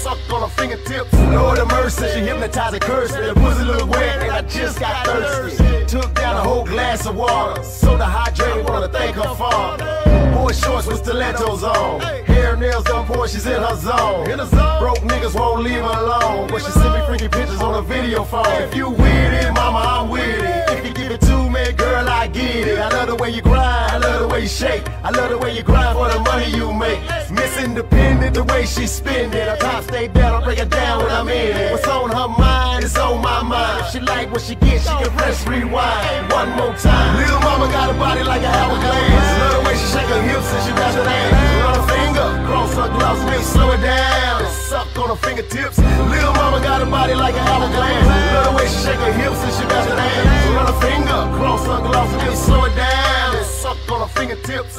suck on her fingertips. Lord of mercy, she hypnotized and cursed me. The pussy look wet and I just got thirsty. Took down a whole glass of water. Soda hydrated, wanna thank her father. Boy shorts with stilettos on. Hair nails done pour, she's in her zone. Broke niggas won't leave her alone. But she send me freaky pictures on a video phone. If you with it, mama, I'm with it. If you give it to me, girl, I get it. I love the way you grind, I love the way you shake. I love the way you grind for the money you make. Miss Independent, the way she spend it. Her top stay down, I break it down when I'm in it. What's on her mind is on my mind. If she like what she gets, she can press rewind. One more time. Little mama got a body like a hourglass. Love the way she shake her hips and she bounce her ass. Run her finger, cross her gloves, maybe slow it down. Suck on her fingertips. Little mama got a body like a hourglass. Love the way she shake her hips and she bounce her ass. Run her finger, cross her gloves, maybe slow it down. Suck on her fingertips.